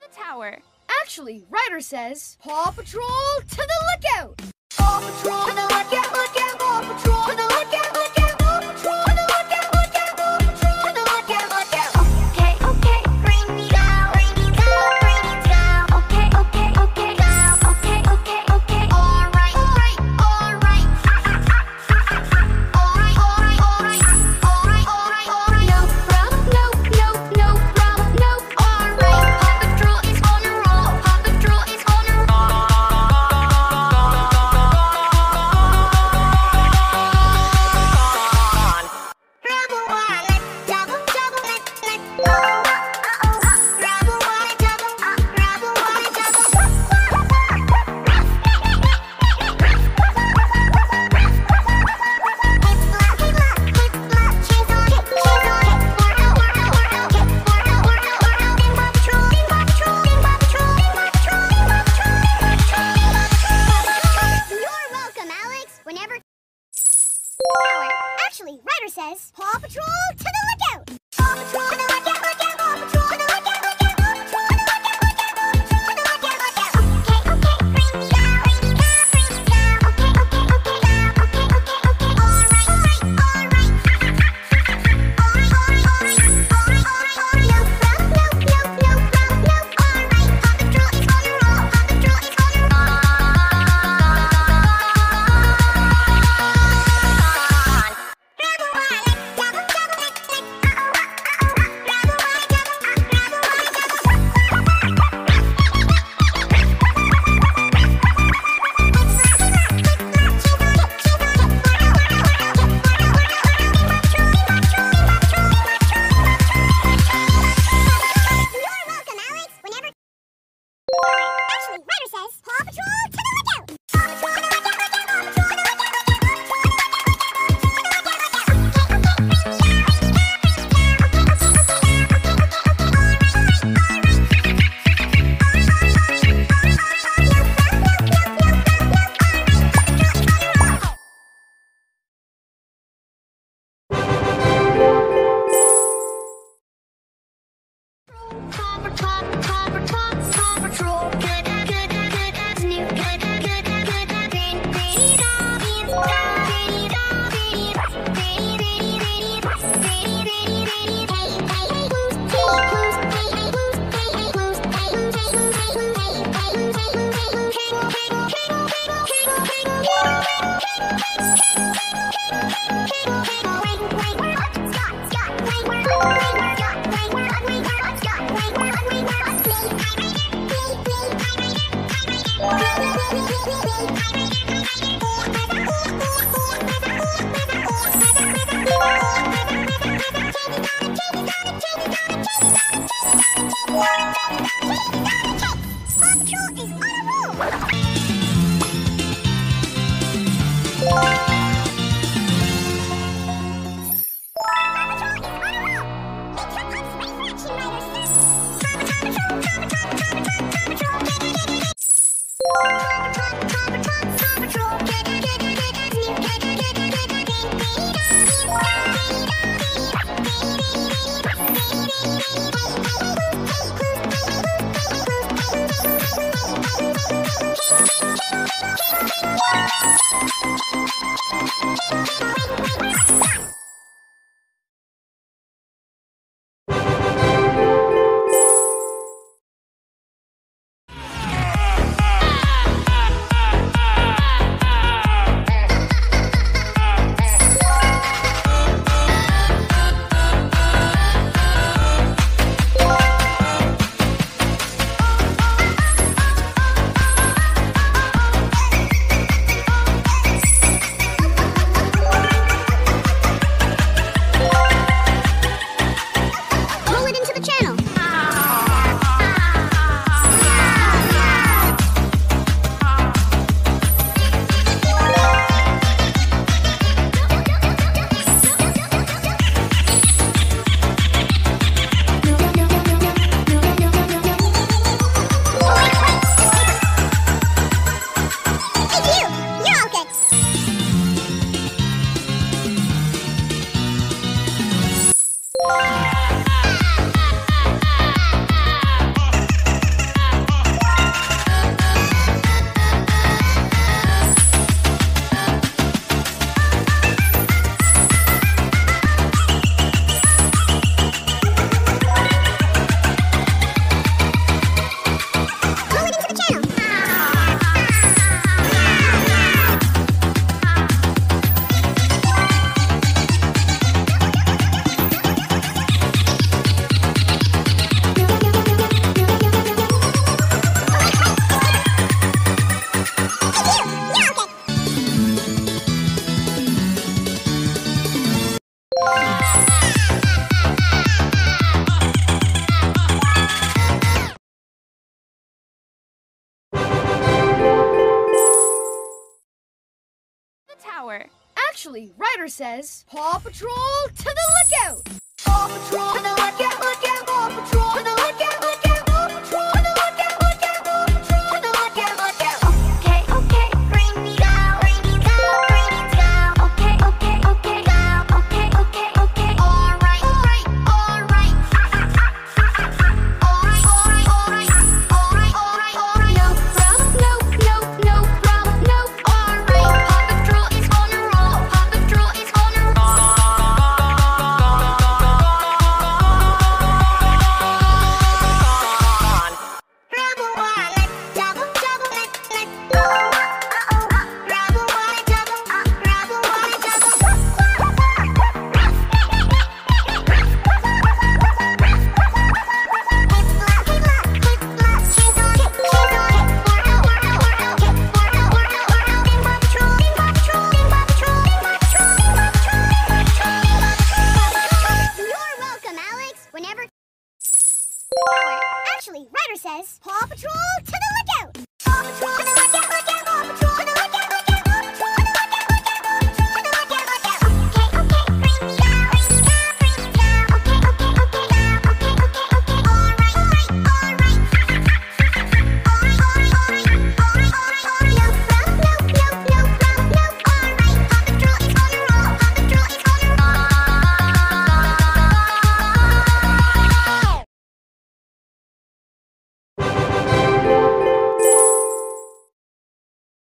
The tower. Actually, Ryder says, Paw Patrol to the lookout! Paw Patrol to the lookout, lookout, Paw Patrol to the lookout! Paw Patrol to the lookout! Paw Patrol you. Música Actually, Ryder says, Paw Patrol to the lookout! Paw Patrol